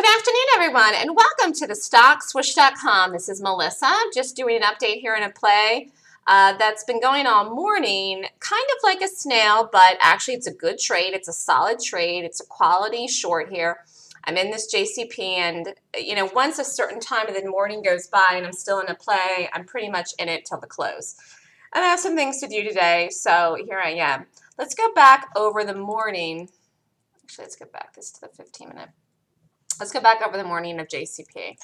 Good afternoon, everyone, and welcome to the StockSwoosh.com. This is Melissa, just doing an update here in a play uh, that's been going all morning, kind of like a snail, but actually it's a good trade. It's a solid trade. It's a quality short here. I'm in this JCP, and you know, once a certain time of the morning goes by and I'm still in a play, I'm pretty much in it till the close. And I have some things to do today, so here I am. Let's go back over the morning. Actually, let's get back this to the 15 minute. Let's go back over the morning of JCP.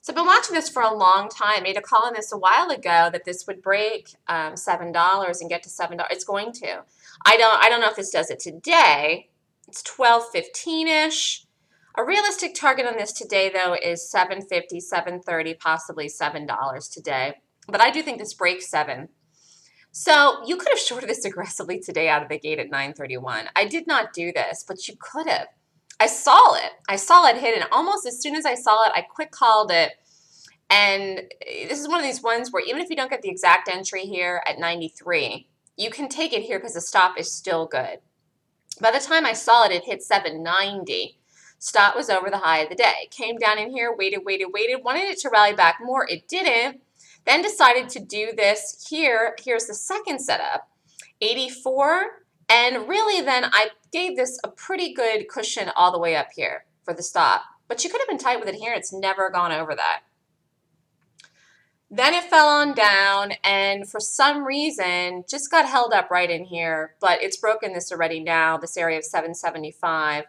So I've been watching this for a long time. Made a call on this a while ago that this would break um, seven dollars and get to seven dollars. It's going to. I don't. I don't know if this does it today. It's twelve fifteen ish. A realistic target on this today though is 750, 730, possibly seven dollars today. But I do think this breaks seven. So you could have shorted this aggressively today out of the gate at 931. I did not do this, but you could have. I saw it. I saw it hit, and almost as soon as I saw it, I quick called it. And eh, this is one of these ones where even if you don't get the exact entry here at 93, you can take it here because the stop is still good. By the time I saw it, it hit 790. Stop was over the high of the day. Came down in here, waited, waited, waited, wanted it to rally back more. It didn't. Then decided to do this here. Here's the second setup. 84 and really then I gave this a pretty good cushion all the way up here for the stop. But you could have been tight with it here. It's never gone over that. Then it fell on down and for some reason just got held up right in here. But it's broken this already now, this area of 775.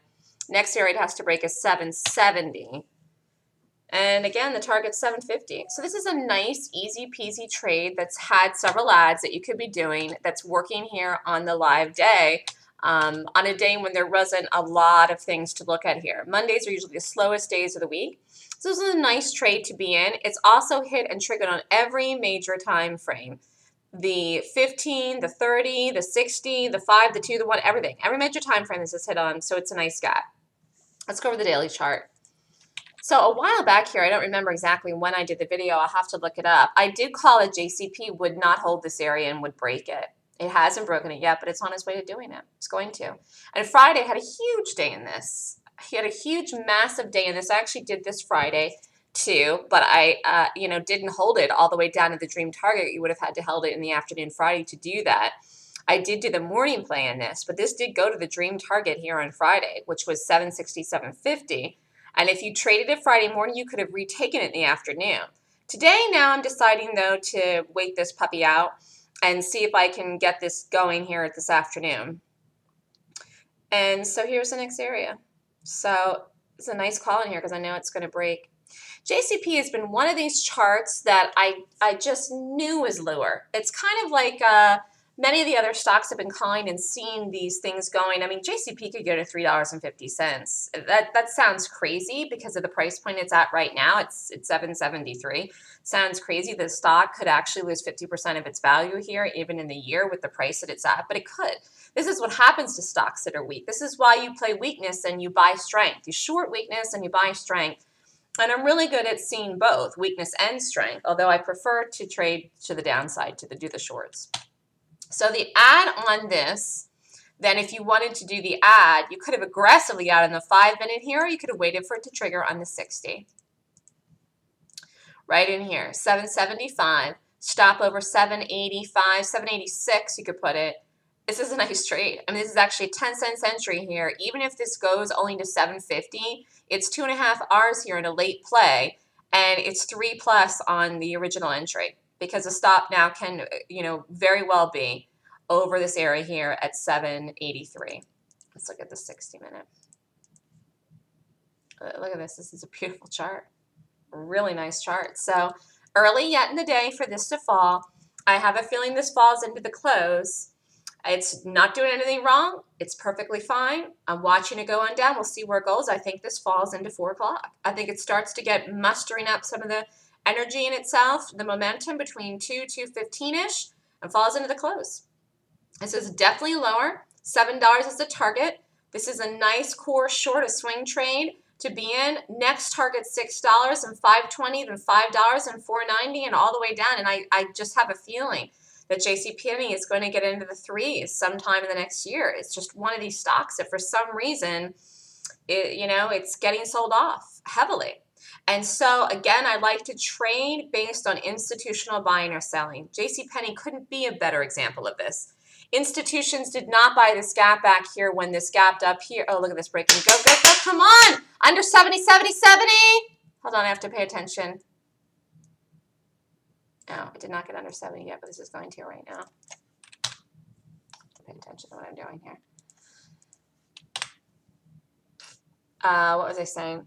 Next area it has to break is 770. And again, the target's 750. So this is a nice, easy peasy trade that's had several ads that you could be doing that's working here on the live day. Um, on a day when there wasn't a lot of things to look at here. Mondays are usually the slowest days of the week. So this is a nice trade to be in. It's also hit and triggered on every major time frame. The 15, the 30, the 60, the 5, the 2, the 1, everything. Every major time frame this is hit on, so it's a nice gap. Let's go over the daily chart. So a while back here, I don't remember exactly when I did the video, I'll have to look it up. I did call it JCP would not hold this area and would break it. It hasn't broken it yet, but it's on its way to doing it. It's going to. And Friday had a huge day in this. He had a huge, massive day in this. I actually did this Friday too, but I, uh, you know, didn't hold it all the way down to the dream target. You would have had to held it in the afternoon Friday to do that. I did do the morning play in this, but this did go to the dream target here on Friday, which was 760, 750. And if you traded it Friday morning, you could have retaken it in the afternoon. Today, now I'm deciding though to wait this puppy out and see if I can get this going here at this afternoon. And so here's the next area. So it's a nice call in here because I know it's going to break. JCP has been one of these charts that I, I just knew was lower. It's kind of like uh, many of the other stocks have been calling and seeing these things going. I mean, JCP could go to three dollars and fifty cents. That that sounds crazy because of the price point it's at right now. It's it's seven seventy three. Sounds crazy. The stock could actually lose fifty percent of its value here, even in the year with the price that it's at. But it could. This is what happens to stocks that are weak. This is why you play weakness and you buy strength. You short weakness and you buy strength. And I'm really good at seeing both weakness and strength, although I prefer to trade to the downside to the, do the shorts. So the ad on this, then if you wanted to do the ad, you could have aggressively in the five minute here, or you could have waited for it to trigger on the 60. Right in here, 775, stop over 785, 786, you could put it. This is a nice trade. I mean, this is actually a 10 cents entry here. Even if this goes only to 750, it's two and a half hours here in a late play, and it's three plus on the original entry because the stop now can, you know, very well be over this area here at 783. Let's look at the 60 minute. Uh, look at this. This is a beautiful chart. Really nice chart. So early yet in the day for this to fall. I have a feeling this falls into the close. It's not doing anything wrong. It's perfectly fine. I'm watching it go on down. We'll see where it goes. I think this falls into 4 o'clock. I think it starts to get mustering up some of the energy in itself, the momentum between 2 to 15-ish, and falls into the close. This is definitely lower. $7 is the target. This is a nice core short, a swing trade to be in. Next target $6 and 520 then $5 and 490 and all the way down. And I, I just have a feeling that JCPenney is going to get into the threes sometime in the next year. It's just one of these stocks that for some reason it, you know, it's getting sold off heavily. And so again, I like to trade based on institutional buying or selling. J.C. Penney couldn't be a better example of this. Institutions did not buy this gap back here when this gapped up here. Oh, look at this breaking. Go, go, go. Come on. Under 70, 70, 70. Hold on. I have to pay attention. No, I did not get under 70 yet, but this is going to right now. Pay attention to what I'm doing here. Uh, what was I saying?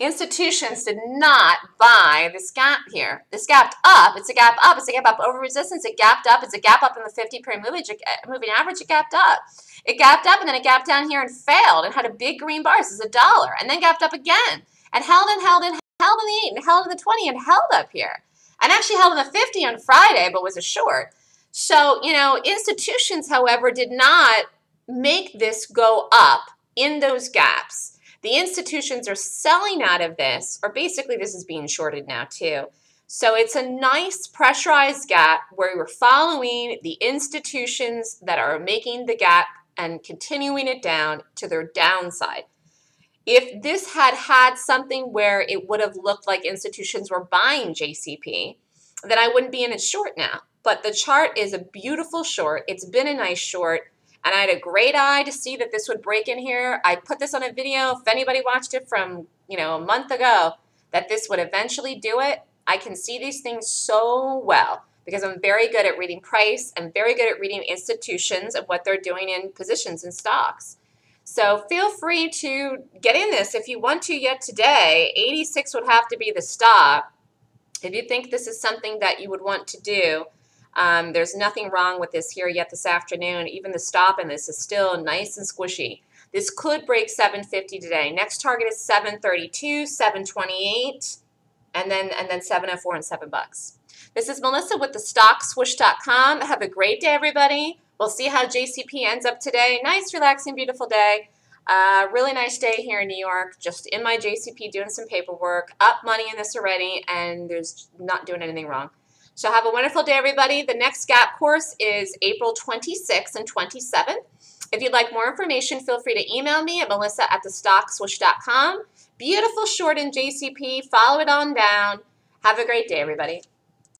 Institutions did not buy this gap here. This gapped up. It's a gap up. It's a gap up over resistance. It gapped up. It's a gap up in the 50 period moving, uh, moving average. It gapped up. It gapped up and then it gapped down here and failed and had a big green bar. This is a dollar. And then gapped up again and held and held and held in the 8 and held in the 20 and held up here. And actually held in the 50 on Friday, but was a short. So, you know, institutions, however, did not make this go up in those gaps. The institutions are selling out of this, or basically this is being shorted now too. So it's a nice pressurized gap where we're following the institutions that are making the gap and continuing it down to their downside. If this had had something where it would have looked like institutions were buying JCP, then I wouldn't be in a short now. But the chart is a beautiful short. It's been a nice short. And I had a great eye to see that this would break in here. I put this on a video. If anybody watched it from, you know, a month ago, that this would eventually do it. I can see these things so well because I'm very good at reading price. I'm very good at reading institutions and what they're doing in positions and stocks. So feel free to get in this if you want to yet today. 86 would have to be the stop. If you think this is something that you would want to do, um, there's nothing wrong with this here yet this afternoon. Even the stop in this is still nice and squishy. This could break 750 today. Next target is 732, 728, and then and then 704 and 7 bucks. This is Melissa with the stockswoosh.com. Have a great day, everybody. We'll see how JCP ends up today. Nice, relaxing, beautiful day. Uh, really nice day here in New York. Just in my JCP doing some paperwork. Up money in this already, and there's not doing anything wrong. So have a wonderful day, everybody. The next GAP course is April 26th and 27th. If you'd like more information, feel free to email me at melissa at thestockswoosh.com. Beautiful short in JCP. Follow it on down. Have a great day, everybody.